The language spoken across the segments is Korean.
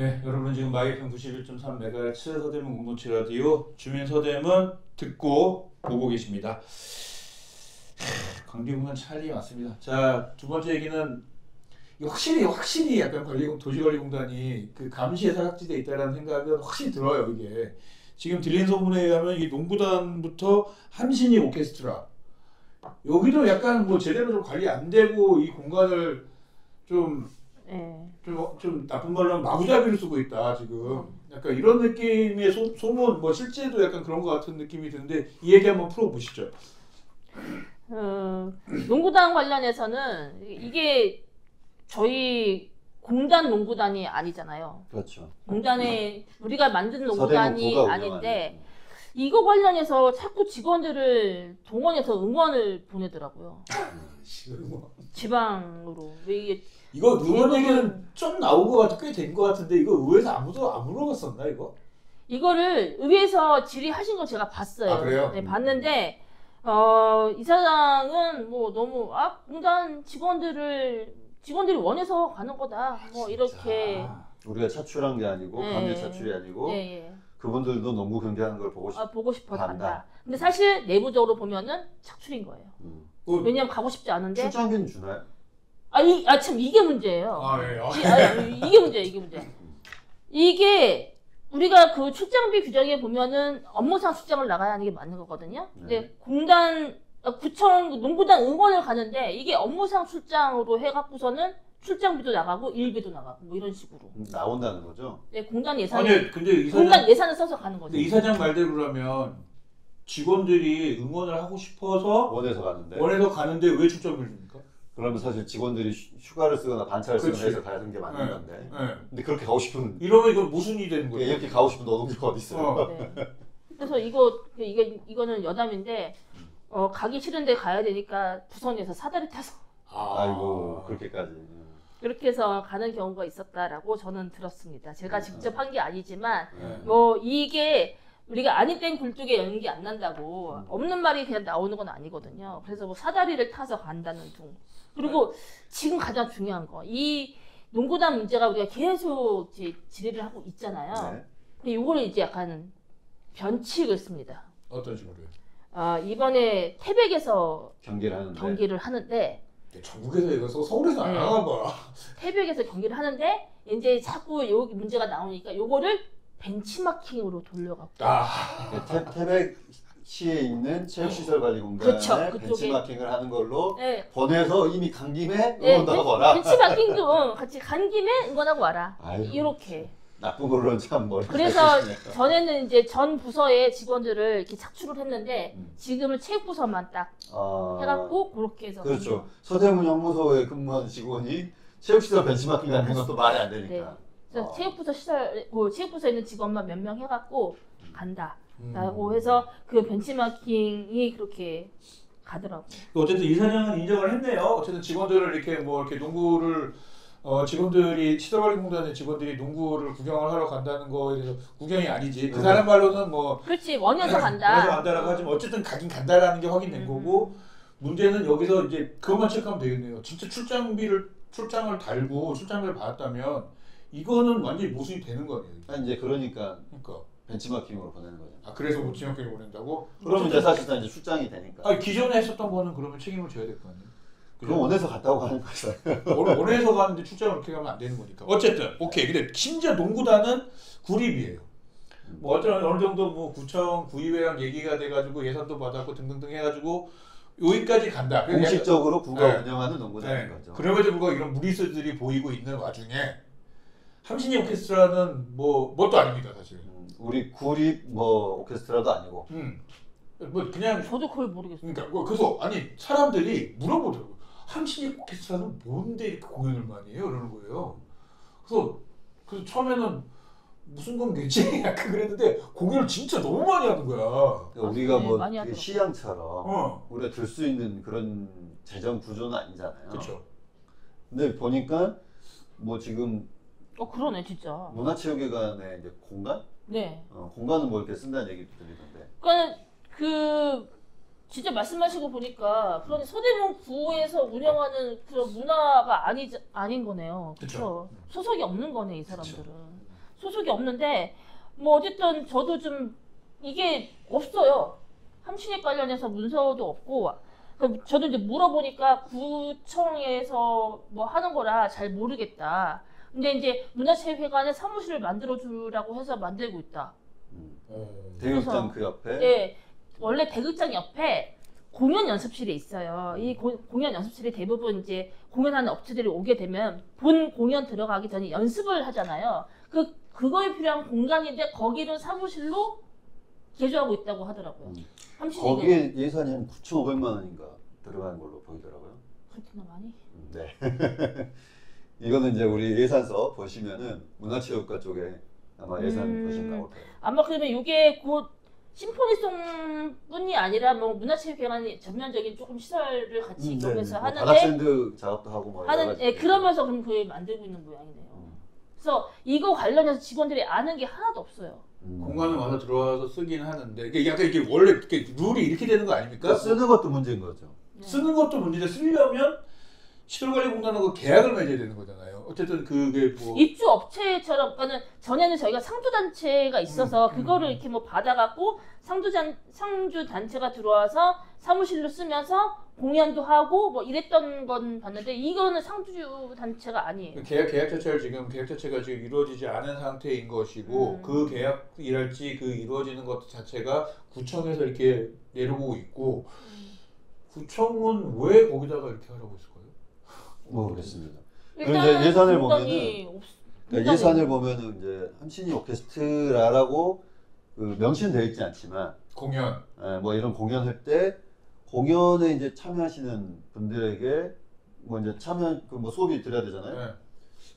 네, 여러분 지금 마이FM 91.3MHz 서대문 공동체 라디오 주민 서대문 듣고 보고 계십니다. 관계공단 찰리 맞습니다. 자, 두 번째 얘기는 확실히 확실히 약간 관리공 도시관리공단이 그 감시에 사각지대에 있다라는 생각은 확실히 들어요 이게. 지금 들린 소문에 의하면 이 농구단부터 함신이 오케스트라 여기도 약간 뭐 제대로 좀 관리 안 되고 이 공간을 좀 네. 좀, 좀 나쁜 말로 하면 마구잡이로 쓰고 있다 지금 약간 이런 느낌의 소, 소문 뭐 실제도 약간 그런 것 같은 느낌이 드는데 이 얘기 한번 풀어보시죠 어, 농구단 관련해서는 이게 저희 공단 농구단이 아니잖아요. 그렇죠. 공단에 우리가 만든 농구단이 아닌데 이거 관련해서 자꾸 직원들을 동원해서 응원을 보내더라고요. 지금 뭐. 지방으로 왜 이게 이거 대부분- 얘기는 좀 나온 것 같아 꽤된 것 같은데 이거 의회에서 아무도 안 물어봤었나 이거? 이거를 의회에서 질의하신 거 제가 봤어요. 아, 그래요? 네, 봤는데 어, 이사장은 뭐 너무 아 공단 직원들을 직원들이 원해서 가는 거다. 뭐 이렇게 자, 우리가 차출한 게 아니고 네. 감리 차출이 아니고 예, 예. 그분들도 농구 경기하는 걸 보고 싶. 아, 보고 싶어 간다. 간다. 근데 사실 내부적으로 보면은 착출인 거예요. 음. 어, 왜냐면 가고 싶지 않은데 출장비는 주나요? 아, 이, 아, 참, 이게 문제예요. 아 예. 아, 이, 아, 이게 문제예요, 이게 문제. 이게, 우리가 그 출장비 규정에 보면은 업무상 출장을 나가야 하는 게 맞는 거거든요. 근데 네. 공단, 아, 구청, 농구단 응원을 가는데 이게 업무상 출장으로 해갖고서는 출장비도 나가고 일비도 나가고 뭐 이런 식으로. 음, 나온다는 거죠. 네, 공단 예산을, 아니 근데 이사장 공단 예산을 써서 가는 거죠. 근데 이사장 말대로라면 직원들이 응원을 하고 싶어서 원해서 가는데. 원해서 가는데 왜 줍니까? 그러면 사실 직원들이 휴- 휴가를 쓰거나 반차를 쓰거나. 해서 가는 게 맞는 네. 건데. 네. 근데 그렇게 가고 싶은 이러면 이건 모순이 되는 거예요. 이렇게 가고 싶은 노동자가 어디 있어요? 어. 네. 그래서 이거 그 이게 이거는 여담인데 어, 가기 싫은데 가야 되니까 부산에서 사다리 타서 아이고 그렇게까지. 그렇게 해서 가는 경우가 있었다라고 저는 들었습니다. 제가 직접 한 게 아니지만 네. 뭐 이게 우리가 아닌 땐 굴뚝에 연기 안 난다고 없는 말이 그냥 나오는 건 아니거든요. 그래서 뭐 사다리를 타서 간다는 둥. 그리고 지금 가장 중요한 거 이 농구단 문제가 우리가 계속 이제 질의를 하고 있잖아요. 네. 근데 이거를 이제 약간 변칙을 씁니다. 어떤 식으로요? 아, 이번에 태백에서 경기를 하는데. 경기를 하는데 전국에서 이거 서- 서울에서 안 네. 나가 봐. 태백에서 경기를 하는데 이제 자꾸 여기 문제가 나오니까 요거를 벤치마킹으로 돌려갖고 아, 태, 태백시에 있는 체육시설관리공단에 그렇죠. 그쪽에. 벤치마킹을 하는 걸로 네, 권해서 이미 간 김에 네, 응원 나가봐라. 벤치마킹도 같이 간 김에 응원하고 와라 아유, 이렇게 나쁜 걸로는 참 머리. 그래서 전에는 이제 전 부서의 직원들을 이렇게 착출을 했는데 음. 지금은 체육부서만 딱 아, 해갖고 그렇게 해서 그렇죠. 서대문 연구소에 근무하는 직원이 체육시설 벤치마킹 하는 건또 말이 안 되니까. 그래서 어. 체육부서 시설 그 체육부서에 있는 직원만 몇 명 해갖고 간다. 음. 라고 해서 그 벤치마킹이 그렇게 가더라고. 어쨌든 이사장은 인정을 했네요. 어쨌든 직원들을 이렇게 뭐 이렇게 농구를 어, 직원들이 시설관리공단의 직원들이 농구를 구경을 하러 간다는 거에 대해서 구경이 아니지. 그 음. 사람 말로는 뭐 그렇지 원해서 원해서 간다. 간다라고 하지만 어쨌든 가긴 간다라는 게 확인된 음. 거고 문제는 여기서 이제 그것만 체크하면 되겠네요. 진짜 출장비를 출장을 달고 출장비를 받았다면 이거는 완전히 모순이 되는 거네요. 아, 이제 그러니까 그러니까 bench마킹으로 보내는 거죠. 아 그래서 뭐 지역회를 보낸다고? 그러면 이제 어쨌든- 사실상 이제 출장이 되니까. 아 기존에 했었던 거는 그러면 책임을 져야 될 거 아니에요. 그럼 원해서 갔다고 가는. 원- 원해서 가는데 출장을 그렇게 가면 안 되는 거니까. 어쨌든 오케이. 근데 심지어 농구단은 구립이에요. 뭐 어떤 어느 정도 뭐 구청 구의회랑 얘기가 돼가지고 예산도 받았고 등등등 해가지고 여기까지 간다. 공식적으로 구가 네. 운영하는 농구단인 네. 거죠. 그럼에도 불구하고 이런 무리수들이 보이고 있는 와중에 함신이 오케스트라는 뭐 뭣도 아닙니다 사실. 음, 우리 구립 뭐 오케스트라도 아니고 음. 뭐 그냥 저도 그걸 모르겠어요. 그러니까 뭐 그래서 아니 사람들이 물어보더라고요. 함신이 오케스트라는 뭔데 이렇게 공연을 많이 해요? 이러는 거예요. 그래서 그래서 처음에는 무슨 공연이지? 약간 그랬는데 공연을 진짜 너무 많이 하는 거야. 그러니까 우리가 네, 뭐 많이 되게 하더라고요. 시향처럼 어, 우리가 들 수 있는 그런 재정 구조는 아니잖아요. 그렇죠. 근데 보니까 뭐 지금 어 그러네 진짜. 문화체육회관의 이제 공간, 네. 어, 공간은 뭐 이렇게 쓴다는 얘기도 들리던데. 그러니까 그 진짜 말씀하시고 보니까 그런 서대문 구에서 운영하는 그런 문화가 아니 아닌 거네요. 그쵸. 그렇죠. 소속이 없는 거네 이 사람들은. 소속이 없는데 뭐 어쨌든 저도 좀 이게 없어요. 함신익 관련해서 문서도 없고 그 저도 이제 물어보니까 구청에서 뭐 하는 거라 잘 모르겠다. 근데 이제 문화체육회관에 사무실을 만들어 주라고 해서 만들고 있다. 음. 어. 대극장 그 옆에 네, 원래 대극장 옆에 공연 연습실이 있어요. 이 고- 공연 연습실이 대부분 이제 공연하는 업체들이 오게 되면 본 공연 들어가기 전에 연습을 하잖아요. 그 그거에 필요한 공간인데 거기를 사무실로 개조하고 있다고 하더라고요. 음. 거기에 예산이 한 9,500만 원인가 들어가는 걸로 보이더라고요. 그렇구나 많이. 음, 네. 이거는 이제 우리 예산서 보시면은 문화체육과 쪽에 아마 예산 음. 보시면 나올 거예요. 아마 그러면 이게 곧 심포니송뿐이 아니라 뭐 문화체육회관이 전면적인 조금 시설을 같이 음, 이쪽에서 네, 뭐 하는데 바닥샌드 작업도 하고 뭐 하는 예, 그러면서 그럼 그걸 만들고 있는 모양이네요. 음. 그래서 이거 관련해서 직원들이 아는 게 하나도 없어요. 음. 공간을 와서 들어와서 쓰긴 하는데 이게 약간 이게 원래 이렇게 룰이 이렇게 되는 거 아닙니까? 그러니까 쓰는 것도 문제인 거죠. 네. 쓰는 것도 문제인데 쓰려면 시설관리공단하고 계약을 맺어야 되는 거잖아요. 어쨌든 그게 뭐 입주 업체처럼 그러니까는 전에는 저희가 상주 단체가 있어서 음, 음, 그거를 음. 이렇게 뭐 받아갖고 상주 단 상주 단체가 들어와서 사무실로 쓰면서 공연도 하고 뭐 이랬던 건 봤는데 이거는 상주 단체가 아니에요. 계약 계약 자체를 지금 계약 자체가 지금 이루어지지 않은 상태인 것이고 음. 그 계약이랄지 그 이루어지는 것 자체가 구청에서 이렇게 내려오고 있고 구청은 왜 거기다가 이렇게 하라고 했을까요? 모르겠습니다. 일단 이제 예산을 공단이 없- 그러니까 예산을 보면은 이제 함신이 오케스트라라고 그 명시되어 있지 않지만 공연 예, 뭐 이런 공연할 때 공연에 이제 참여하시는 분들에게 뭐 이제 참여 그 뭐 수업이 들어야 되잖아요. 네.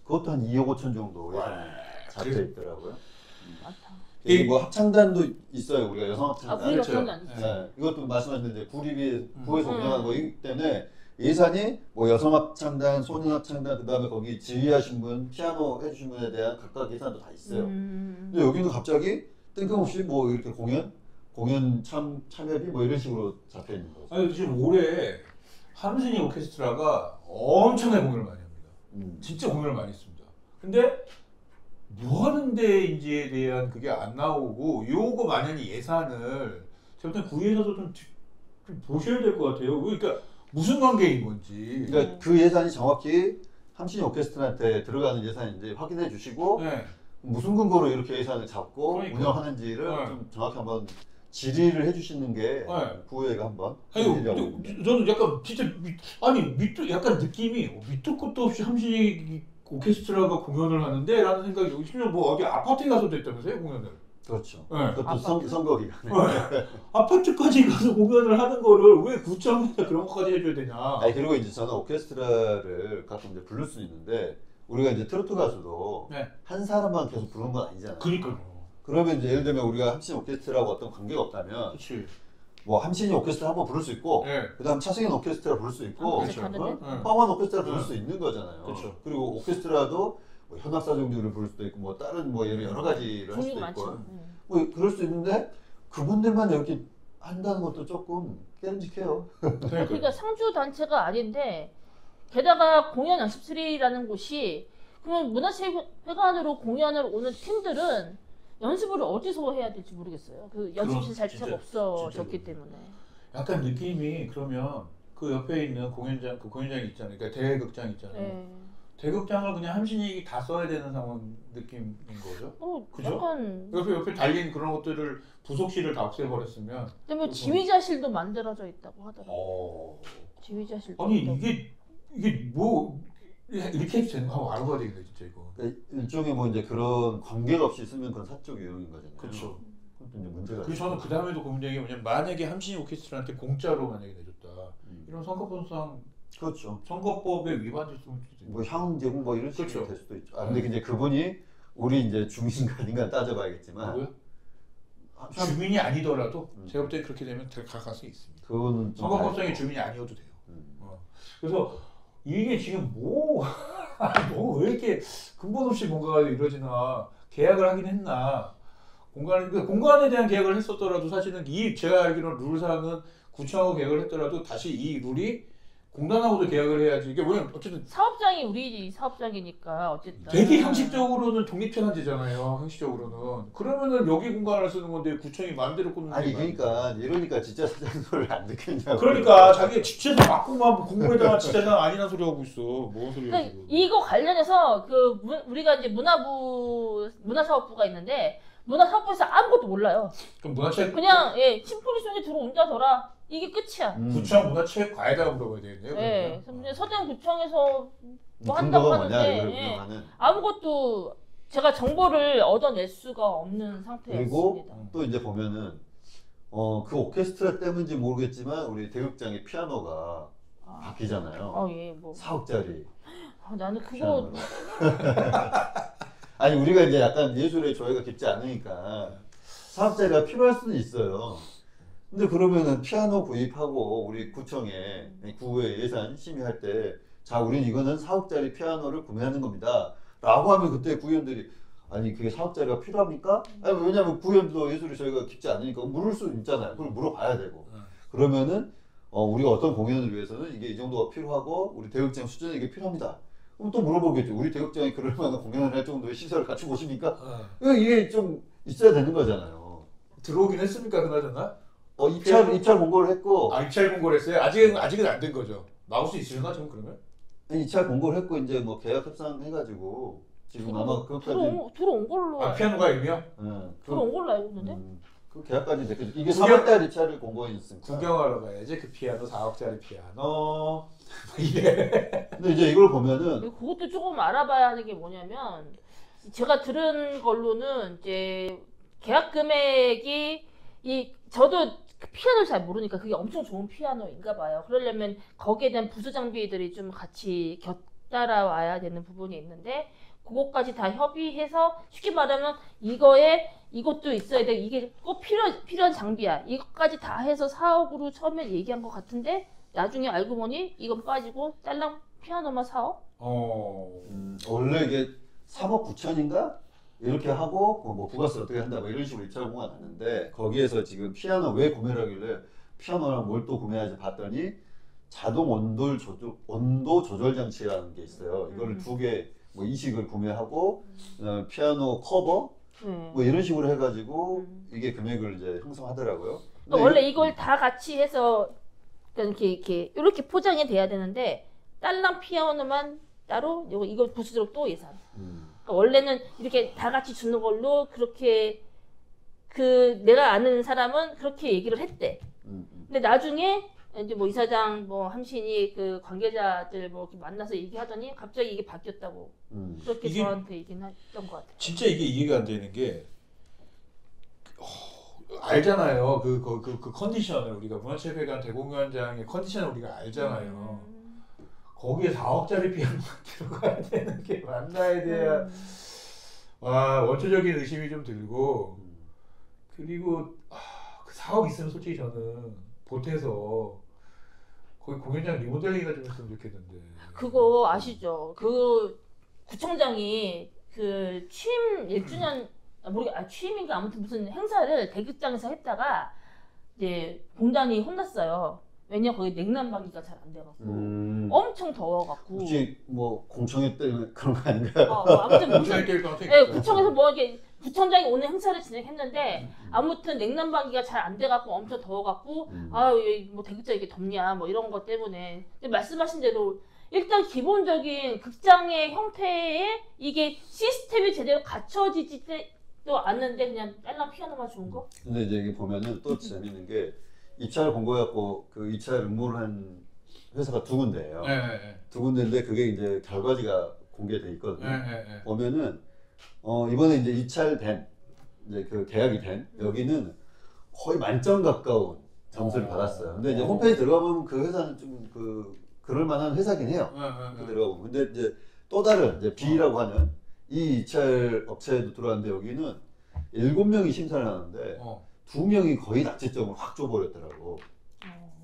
그것도 한 2억 5천 정도 잡혀 있더라고요. 많다. 이게 뭐 합창단도 있어요. 우리가 여성 아 합창단. 우리가 그렇죠. 네. 예, 이것도 말씀하신 이제 구립이 구에서 음. 운영하는 거기 때문에 예산이 뭐 여성 합창단, 소년 합창단 그 다음에 거기 지휘하신 분, 피아노 해주신 분에 대한 각각 예산도 다 있어요. 음. 근데 여기는 갑자기 뜬금없이 뭐 이렇게 공연, 공연 참 참여비 뭐 이런 식으로 잡혀 있는 거죠. 아니 지금 올해 함신이 오케스트라가 엄청나게 공연을 많이 합니다. 음. 진짜 공연을 많이 했습니다. 근데 뭐 하는 데인지에 대한 그게 안 나오고 요거 만약에 예산을 제가 볼땐 구에서도 좀, 지- 좀 보셔야 될 것 같아요. 그러니까 무슨 관계인 건지. 그러니까 그 예산이 정확히 함신이 오케스트라한테 들어가는 예산인지 확인해 주시고 네. 무슨 근거로 이렇게 예산을 잡고 그러니까. 운영하는지를 네. 좀 정확히 한번 질의를 해주시는 게 네. 구회가 한번 아니. 저는 약간 진짜 밑, 아니 밑도 약간 느낌이 어, 밑도 끝도 없이 함신이 오케스트라가 공연을 하는데라는 생각이 심지어 뭐 어디 아파트에 가서도 했다면서요 공연을. 그렇죠. 네. 그것도 아파트. 선, 선거 기간에. 아파트까지 가서 공연을 하는 거를 왜 구청에서 그런 것까지 해줘야 되냐. 아니 그리고 이제 저는 오케스트라를 가끔 이제 부를 수 있는데 우리가 이제 트로트 가수도 네. 한 사람만 계속 부르는 건 아니잖아요. 그니까요. 그러면 이제 예를 들면 우리가 함신 오케스트라하고 어떤 관계가 없다면 그렇지. 뭐 함신이 오케스트라 한번 부를 수 있고 네. 그다음 차승인 오케스트라 부를 수 있고 아, 그렇죠. 가는데. 네. 황원 오케스트라 부를 네. 수 있는 거잖아요. 그렇죠. 그리고 오케스트라도 뭐 현악사정주를 부를 수도 있고 뭐 다른 뭐 여러 여러 가지를 할 수도 있고 많죠. 음. 뭐 그럴 수 있는데 그분들만 이렇게 한다는 것도 조금 깨름직해요. 그러니까 상주 단체가 아닌데 게다가 공연 연습실이라는 곳이 그러면 문화체육회관으로 공연을 오는 팀들은 연습을 어디서 해야 될지 모르겠어요. 그 연습실 자체가 없어졌기. 때문에. 약간 느낌이 그러면 그 옆에 있는 공연장 그 공연장이 있잖아요. 그러니까 대극장 있잖아요. 네. 대극장을 그냥 함신이 다 써야 되는 상황 느낌인 거죠. 어, 그죠? 약간 옆에 옆에 달린 그런 것들을 부속실을 다 없애버렸으면. 그다음에 지휘자실도 만들어져 있다고 하더라고요. 어. 지휘자실도 아니 있다고. 이게 이게 뭐 이렇게 해도 되는 거 알아봐야 되겠네 진짜 이거. 그러니까 일종의 뭐 이제 그런 관계가 없이 쓰면 그건 사적 유형인 거잖아요. 그렇죠. 그것도 이제 문제가. 그리고 저는 그 다음에도 고민되는 게 뭐냐면 만약에 함신이 오케스트라한테 공짜로 만약에 내줬다 음. 이런 선거법상 그렇죠. 선거법에 위반될 수 있는 뭐향 제공 뭐 이런 식으로 그렇죠. 될 수도 있죠. 아 근데 이제 그분이 우리 이제 주민인가 아닌가 따져봐야겠지만? 아, 참 주민이 아니더라도 음. 제가 볼 때 그렇게 되면 될 가능성이 있습니다. 좀 선거법상의. 주민이 아니어도 돼요. 음. 어. 그래서 이게 지금 뭐, 뭐왜 이렇게 근본 없이 뭔가가 이루어지나 계약을 하긴 했나 공간 그 공간에 대한 계약을 했었더라도 사실은 이 제가 알기로는 룰상은 구청하고 계약을 했더라도 다시 이 룰이 공단하고도 계약을 해야지. 이게 왜냐면 어쨌든 사업장이 우리 사업장이니까 어쨌든 되게 형식적으로는 독립재산제잖아요. 형식적으로는. 그러면은 여기 공간을 쓰는 건데 구청이 마음대로 꽂는 아니 게. 그러니까 이러니까 진짜 사장소를 안 듣겠냐고. 그러니까 자기 집재산 맞고만 공부에다가 집재산 아니란 소리 하고 있어. 뭔 소리야 그러니까 지금. 이거 관련해서 그 문- 우리가 이제 문화부 문화사업부가 있는데 문화사업부에서 아무것도 몰라요. 그럼 문화체 그냥 예 심포리 속에 들어온다더라 이게 끝이야. 음. 구청 문화체육과에다가 물어봐야 되겠네요. 예. 그러면. 그래서 서대구청에서 뭐 근거가 한다고 하는데, 예. 아무것도 제가 정보를 얻어낼 수가 없는 상태였습니다. 그리고 또 이제 보면은 어 그 오케스트라 때문인지 모르겠지만 우리 대극장의 피아노가 아, 바뀌잖아요. 어, 예, 뭐 4억짜리 아, 나는 그거. 아니 우리가 이제 약간 예술에 조예가 깊지 않으니까 4억짜리가 필요할 수는 있어요. 근데 그러면은 피아노 구입하고 우리 구청에 구의 예산 심의할 때 자 우리는 이거는 4억짜리 피아노를 구매하는 겁니다. 라고 하면 그때 구의원들이 아니 그게 4억짜리가 필요합니까? 아니 왜냐면 구의원도 예술이 저희가 깊지 않으니까 물을 수 있잖아요. 그걸 물어봐야 되고 응. 그러면은 어, 우리가 어떤 공연을 위해서는 이게 이 정도가 필요하고 우리 대극장 수준에 이게 필요합니다. 그럼 또 물어보겠죠. 우리 대극장이 그럴 만한 공연을 할 정도의 시설을 갖추고 오십니까? 어. 이게 좀 있어야 되는 거잖아요. 들어오긴 했습니까 그나저나? 어, 입찰 입찰 공고를 했고 아 입찰 공고를 했어요? 아직은 아직은 안 된 거죠. 나올 수 있으려나 지금 그러면? 입찰 공고를 했고 이제 뭐 계약 협상 해가지고 지금 아마 그것까지 들어온, 들어온 걸로 아 피아노가 이미요? 예, 그, 들어온 걸로 알고 있는데 음, 그 계약까지 됐거든요. 이게 구경- 3월달 입찰을 공고했으니까. 구경하러 가야지 그 피아노 4억짜리 피아노 이게 근데 이제 이걸 보면은 그리고 그것도 조금 알아봐야 하는 게 뭐냐면 제가 들은 걸로는 이제 계약 금액이 이 저도 그 피아노를 잘 모르니까 그게 엄청 좋은 피아노인가 봐요. 그러려면 거기에 대한 부수 장비들이 좀 같이 곁 따라 와야 되는 부분이 있는데 그것까지 다 협의해서 쉽게 말하면 이거에 이것도 있어야 돼. 이게 꼭 필요 필요한 장비야. 이것까지 다 해서 4억으로 처음에 얘기한 것 같은데 나중에 알고 보니 이건 빠지고 딸랑 피아노만 4억? 어 음, 원래 이게 3억 9천인가 이렇게 하고 뭐, 뭐 부가세 어떻게 한다 뭐 이런 식으로 입찰 공고가 났는데 거기에서 지금 피아노 왜 구매를 하길래 피아노랑 뭘 또 구매하지 봤더니 자동 온도 조절 온도 조절 장치라는 게 있어요. 이거를 음. 두개 뭐 이식을 구매하고 그다음에 피아노 커버 네. 뭐 이런 식으로 해가지고 음. 이게 금액을 이제 형성하더라고요. 또 근데 원래 이걸 다 같이 해서 이렇게 이렇게 이렇게 포장이 돼야 되는데 딸랑 피아노만 따로 이거 이거 부수도록 또 예산. 음, 원래는 이렇게 다 같이 주는 걸로 그렇게 그 내가 아는 사람은 그렇게 얘기를 했대. 음, 음. 근데 나중에 이제 뭐 이사장 뭐 함신이 그 관계자들 뭐 이렇게 만나서 얘기하더니 갑자기 이게 바뀌었다고 음. 그렇게 이게- 저한테 얘기는 했던 것 같아요. 진짜 이게 이해가 안 되는 게 어, 알잖아요 그, 그, 그, 그 컨디션을 우리가 문화체육회관 대공연장의 컨디션을 우리가 알잖아요 음. 거기에 4억짜리 피아노가 들어가야 되는 게 맞나에 대한 음. 와 원초적인 의심이 좀 들고 음. 그리고 아, 그 4억 있으면 솔직히 저는 보태서 거기 공연장 리모델링이나 좀 했으면 좋겠는데 그거 아시죠? 그 구청장이 그 취임 1주년 아, 모르겠 아 취임인가 아무튼 무슨 행사를 대극장에서 했다가 이제 공단이 혼났어요. 왜냐 거기 냉난방기가 잘 안 돼갖고 음. 엄청 더워갖고 혹시 뭐 공청회 때문에 그런 거 아닌가요? 어, 뭐 아무튼 무슨 예. 구청에서 뭐 이렇게 구청장이 오늘 행사를 진행했는데 아무튼 냉난방기가 잘 안 돼갖고 엄청 더워갖고 음. 아뭐 대극장 이게 덥냐 뭐 이런 것 때문에 근데 말씀하신 대로 일단 기본적인 극장의 형태에 이게 시스템이 제대로 갖춰지지도 않는데 그냥 딸랑 피아노만 좋은 거? 근데 이제 이게 보면은 또 재밌는 게 입찰을 공고해갖고 그 입찰 응모를 한 회사가 두 군데예요. 네, 네, 두 군데인데 그게 이제 결과지가 공개돼 있거든요. 네. 보면은 어 이번에 이제 입찰된 이제 그 계약이 된 여기는 거의 만점 가까운 점수를 어. 받았어요. 근데 이제 어. 홈페이지 들어가 보면 그 회사는 좀 그 그럴 만한 회사긴 해요. 그 네. 들어가 보면 근데 이제 또 다른 이제 B라고 하는 이 입찰 업체도 들어왔는데 여기는 일곱 명이 심사를 하는데 어. 두 명이 거의 낙제점을 확 줘버렸더라고.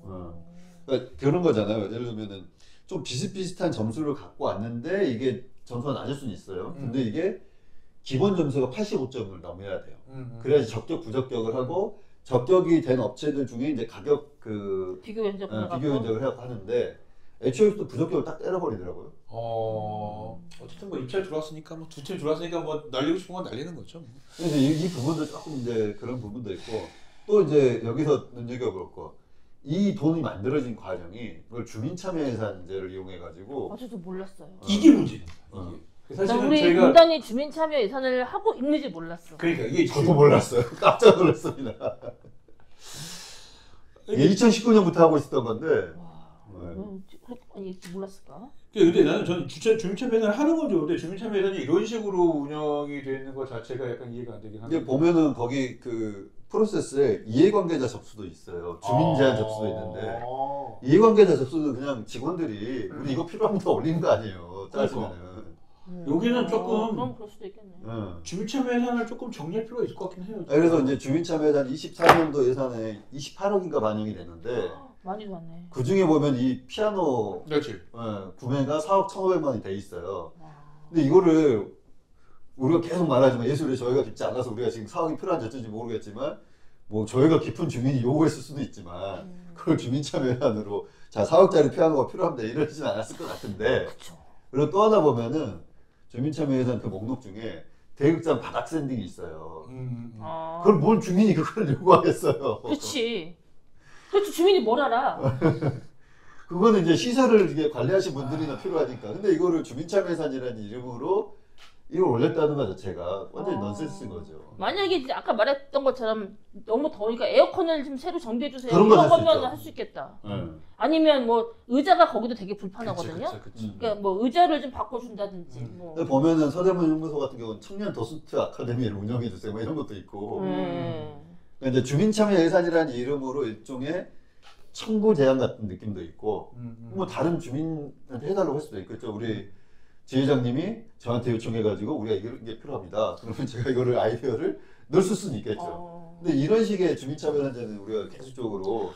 어. 그러니까 그런 거잖아요. 예를 들면은 좀 비슷비슷한 점수를 갖고 왔는데 이게 점수가 낮을 수는 있어요. 음. 근데 이게 기본 점수가 85점을 넘어야 돼요. 음, 음. 그래야지 적격 부적격을 하고 적격이 된 업체들 중에 이제 가격 그 비교 면접 어, 비교 면접을 해갖고 하는데 애초에부터 부적격을 딱 때려버리더라고요. 어 어쨌든 뭐 입찰 들어왔으니까 뭐 두 팀 들어왔으니까 뭐 날리고 싶은 건 날리는 거죠. 뭐. 근데 이, 이 부분도 조금 이제 그런 부분도 있고 또 이제 여기서 눈여겨볼 거. 이 돈이 만들어진 과정이 그걸 주민참여예산제를 이용해 가지고 아, 저도 몰랐어요. 이게 문제. 어. 이게 난 사실은 우리 저희가 공단이 주민 참여 예산을 하고 있는지 몰랐어. 그러니까 이게 저도 몰랐어요. 깜짝 놀랐습니다. 이게 2019년부터 하고 있었던 건데 와, 네. 왜 그렇게 아니 몰랐을까? 근데 나는 저는 주차 주민참여예산을 하는 건 좋은데 주민참여예산이 이런 식으로 운영이 되는 것 자체가 약간 이해가 안 되긴 이게 합니다. 보면은 거기 그 프로세스에 이해관계자 접수도 있어요. 주민 제한 아. 접수도 있는데 이해관계자 접수는 그냥 직원들이 우리 이거 필요합니다 올리는 거 아니에요. 따지면은. 음. 여기는 어, 조금- 그럼 그럴 수도 있겠네. 응. 주민참여예산을 조금 정리할 필요가 있을 것 같긴 해요. 그래서 이제 주민참여예산 24년도 예산에 28억인가 반영이 됐는데 많이 좋았네. 그 중에 보면 이 피아노 그렇지. 어, 구매가 4억 1,500만 원이 돼 있어요. 와. 근데 이거를 우리가 계속 말하지만 예술에 저희가 깊지 않아서 우리가 지금 사업이 필요한지 어쩐지 모르겠지만 뭐 저희가 깊은 주민이 요구했을 수도 있지만 음. 그걸 주민참여예산으로 자 4억짜리 피아노가 필요합니다 이러진 않았을 것 같은데 그쵸. 그리고 또 하나 보면은 주민참여예산 그 목록 중에 대극장 바닥 샌딩이 있어요. 음, 음. 아. 그걸 뭘 주민이 그걸 요구하겠어요. 그렇지. 그렇지 주민이 뭘 알아? 그거는 이제 시설을 이게 관리하신 분들이나 필요하니까. 근데 이거를 주민참여예산이라는 이름으로 이걸 올렸다는 것 자체가 완전히 아. 넌센스인 거죠. 만약에 이제 아까 말했던 것처럼 너무 더우니까 에어컨을 좀 새로 정비해 주세요. 그런 이런 할수 거면 있죠. 할수 있겠다. 응. 아니면 뭐 의자가 거기도 되게 불편하거든요. 그치, 그치, 그치. 음. 그러니까 뭐 의자를 좀 바꿔준다든지 음. 뭐. 근데 보면은 서대문 연구소 같은 경우는 청년 더스트 아카데미를 운영해 주세요. 뭐 이런 것도 있고. 음. 그러니까 이제 주민참여 예산이라는 이름으로 일종의 청구 제한 같은 느낌도 있고, 음, 음. 뭐 다른 주민한테 해달라고 할 수도 있겠죠. 우리 지회장님이 저한테 요청해가지고 우리가 이게 필요합니다. 그러면 제가 이거를 아이디어를 넣을 수는 있겠죠. 어. 근데 이런 식의 주민참여 예산제는 우리가 계속적으로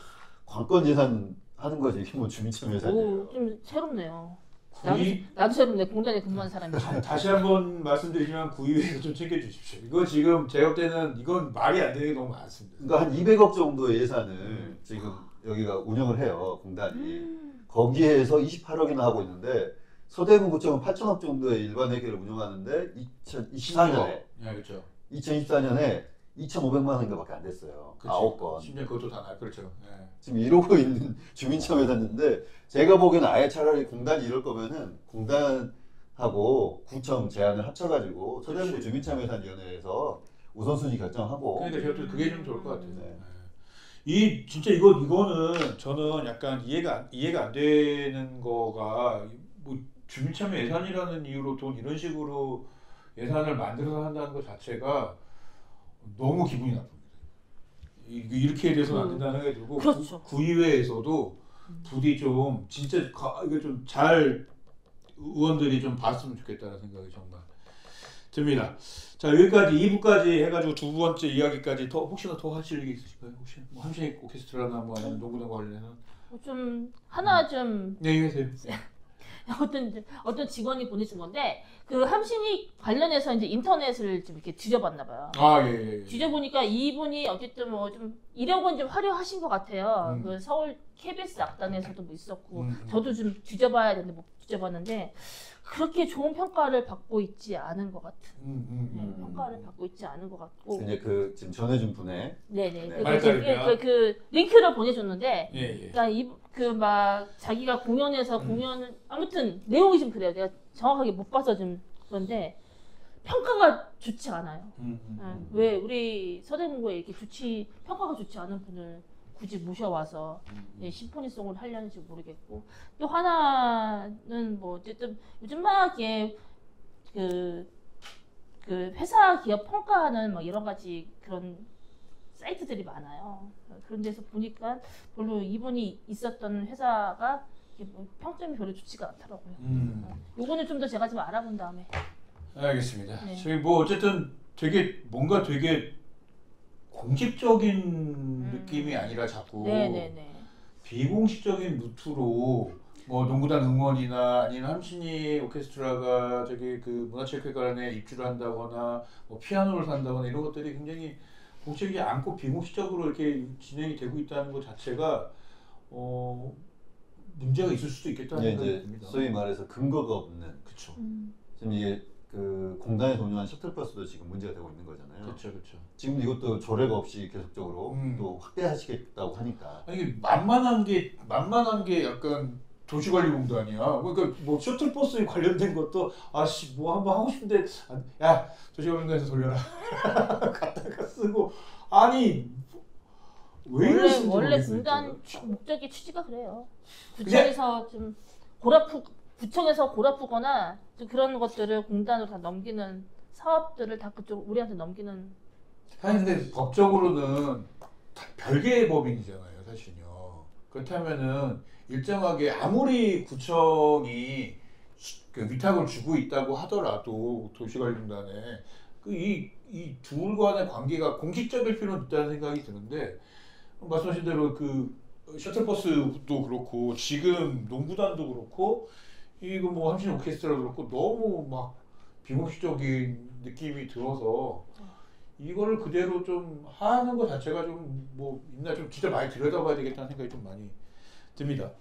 관건 예산 하는 거지. 이게 뭐 주민참여 예산이에요. 오, 좀 새롭네요. 나도, 구이 나도 새롭네. 공단에 근무한 사람이. 다- 다시 한번 말씀드리지만 구의회에서 좀 챙겨주십시오. 이거 지금 제가 볼 때는 이건 말이 안 되는 게 너무 많습니다. 그러니까 한 200억 정도의 예산을 지금 여기가 운영을 해요. 공단이. 거기에서 28억이나 하고 있는데 서대문구청은 8천억 정도의 일반 회계를 운영하는데 2024년에 네, 그렇죠. 2024년에 2,500만 원인가밖에 안 됐어요. 그치. 아홉 건. 심지어 그것도 다 나, 그렇죠. 예. 지금 이러고 있는 주민참여였는데 제가 보기에는 아예 차라리 공단이 이럴 거면은 공단하고 구청 제안을 합쳐가지고 서대문구 주민참여예산위원회에서 우선순위 결정하고 그러니까 제가 또 그게 좀 좋을 것 같아요. 네. 예. 이 진짜 이거 이거는 저는 약간 이해가 안- 이해가 안 되는 거가 뭐 주민참여 예산이라는 이유로 돈 이런 식으로 예산을 만들어서 한다는 것 자체가 너무 기분이 나쁩니다. 이- 이렇게 돼서는 안 된다는 생각이 들고 그렇죠. 구, 구의회에서도 부디 좀 진짜 가- 이거 좀잘 의원들이 좀 봤으면 좋겠다는 생각이 정말 듭니다. 자 여기까지 2부까지 해가지고 두 번째 이야기까지 더 혹시나 더 하실 얘기 있으실까요? 혹시 뭐 함식 오케스트라나 뭐 아니면 농구단과 관련해서 좀 하나 좀네 얘기하세요. 어떤 어떤 직원이 보내준 건데 그 함신이 관련해서 이제 인터넷을 좀 이렇게 뒤져봤나 봐요. 아 예. 예. 뒤져보니까 이분이 어쨌든 뭐 좀 이력은 좀 화려하신 것 같아요. 음. 그 서울 KBS 악단에서도 뭐 있었고 음, 음. 저도 좀 뒤져봐야 되는데 못 뒤져봤는데 그렇게 좋은 평가를 받고 있지 않은 것 같은 음, 음, 네, 음. 평가를 받고 있지 않은 것 같고 이제 그 지금 전해준 분의 네네 네. 그, 말까기면. 그, 그, 그 링크를 보내줬는데 예 예. 그러니까 이그막 자기가 공연에서 음. 공연 아무튼 내용이 좀 그래요. 내가 정확하게 못 봐서 좀 그런데 평가가 좋지 않아요. 음, 음, 예, 음. 왜 우리 서대문구에 이렇게 좋지 평가가 좋지 않은 분을 굳이 모셔와서 음, 예, 심포니송을 하려는지 모르겠고 또 하나는 뭐 어쨌든 요즘 막 이게 그, 그 회사 기업 평가하는 뭐 여러 가지 그런 사이트들이 많아요. 그런 데서 보니까 별로 이분이 있었던 회사가 뭐 평점이 별로 좋지가 않더라고요. 음. 요거는 좀 더 제가 좀 알아본 다음에 알겠습니다. 네. 저희 뭐 어쨌든 되게 뭔가 되게 공식적인 느낌이 아니라 자꾸 네네네. 비공식적인 루트로 뭐 농구단 응원이나 아니면 함신이 오케스트라가 저기 그 문화체육회관에 입주를 한다거나 뭐 피아노를 산다거나 이런 것들이 굉장히 공식이지 않고 비공식적으로 이렇게 진행이 되고 있다는 것 자체가 어 문제가 있을 수도 있겠다는 이게 생각이 듭니다. 소위 말해서 근거가 없는 그렇죠. 음. 지금 이게 그 공단에서 운영하는 셔틀버스도 지금 문제가 되고 있는 거잖아요. 그렇죠, 그렇죠. 지금 이것도 조례가 없이 계속적으로 음. 또 확대하시겠다고 하니까 아니 이게 만만한 게 만만한 게 약간 도시관리공단이야. 그러니까 뭐 셔틀버스에 관련된 것도 아씨 뭐 한번 하고 싶은데 아, 야 도시관리공단에서 돌려라 갖다가 쓰고 아니 왜 원래 원래 진짜. 목적이 취지가 그래요. 구청에서 좀 골아프 구청에서 골아프거나 좀 그런 것들을 공단으로 다 넘기는 사업들을 다 그쪽 우리한테 넘기는 아니 근데 법적으로는 다 별개의 법인이잖아요, 사실요. 그렇다면은 일정하게 아무리 구청이 수- 그 위탁을 주고 있다고 하더라도 도시관리공단에 그 그이 이 둘 간의 관계가 공식적일 필요는 있다는 생각이 드는데 말씀하신 대로 그 셔틀버스도 그렇고 지금 농구단도 그렇고 이거 뭐 함신 오케스트라도 그렇고 너무 막 비공식적인 느낌이 들어서 이거를 그대로 좀 하는 것 자체가 좀 뭐 있나 좀 진짜 많이 들여다봐야 되겠다는 생각이 좀 많이 듭니다.